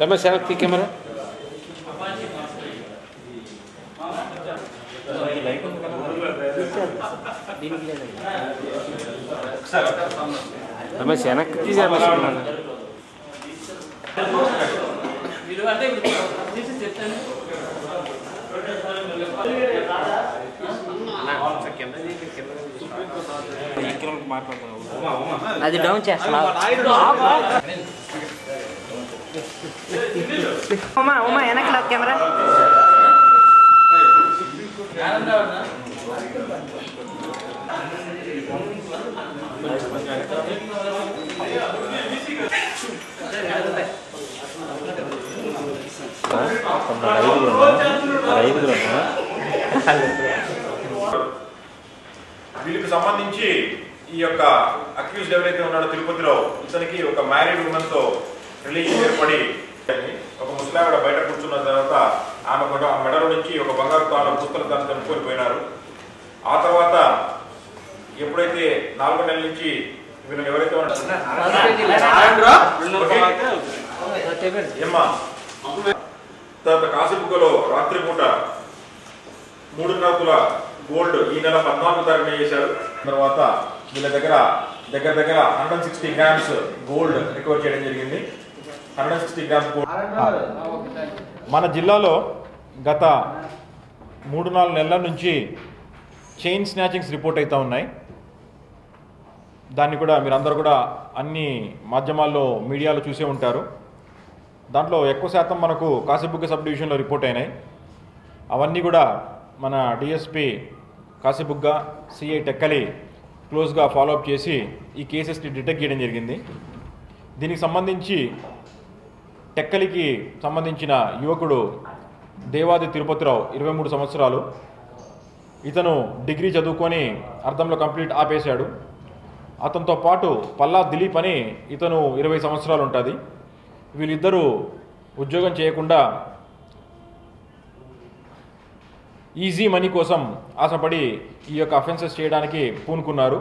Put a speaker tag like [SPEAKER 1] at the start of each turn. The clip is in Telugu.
[SPEAKER 1] రమేష్ వెనక్కి కెమెరా రమేష్ వెనక్కి తీసి రమేష్
[SPEAKER 2] మీరు అంటే ఇప్పుడు తీసి చెప్తాను
[SPEAKER 3] అది డౌన్ చేస్తున్నా ఉమా ఉమా వెనక్కి లాగు కెమెరా
[SPEAKER 4] వీళ్ళకి సంబంధించి ఈ యొక్క అక్యూజ్డ్ ఎవరైతే ఉన్నాడో తిరుపతిలో ఇతనికి ఒక మ్యారీడ్ ఉమెన్తో రిలేషన్ ఏర్పడి ఒక ముసలావిడ బయట కూర్చున్న తర్వాత ఆమె ఆ మెడలో నుంచి ఒక బంగారు తాళం పుస్తల తాను తెంపుకొని పోయినారు. ఆ తర్వాత ఎప్పుడైతే నాలుగో నెలల నుంచి వీళ్ళని ఎవరైతే తర్వాత కాసిబుగ్గలో రాత్రిపూట మూడున్నర తుల గోల్డ్ ఈ నెల పద్నాలుగు తారీఖున చేశారు తర్వాత వీళ్ళ దగ్గర దగ్గర దగ్గర hundred sixty grams gold recover చేయడం జరిగింది. హండ్రెడ్ సిక్స్టీ గ్రామ్స్ గోల్డ్ మన జిల్లాలో గత మూడు నాలుగు నెలల నుంచి చైన్ స్నాచింగ్స్ రిపోర్ట్ అవుతూ ఉన్నాయి. దాన్ని కూడా మీరందరూ కూడా అన్ని మాధ్యమాల్లో మీడియాలో చూసే ఉంటారు. దాంట్లో ఎక్కువ శాతం మనకు కాసిబుగ్గ సబ్ డివిజన్లో రిపోర్ట్ అయినాయి. అవన్నీ కూడా మన డిఎస్పి కాసిబుగ్గ సిఐ టెక్కలి క్లోజ్గా ఫాలోఅప్ చేసి ఈ కేసెస్ని డిటెక్ట్ చేయడం జరిగింది. దీనికి సంబంధించి టెక్కలికి సంబంధించిన యువకుడు దేవాది తిరుపతిరావు ఇరవై మూడు సంవత్సరాలు. ఇతను డిగ్రీ చదువుకొని అర్థంలో కంప్లీట్ ఆపేశాడు. అతనితో పాటు పల్లా దిలీప్ అని ఇతను ఇరవై సంవత్సరాలు ఉంటుంది. వీళ్ళిద్దరూ ఉద్యోగం చేయకుండా ఈజీ మనీ కోసం ఆశపడి ఈ యొక్క అఫెన్సెస్ చేయడానికి పూనుకున్నారు.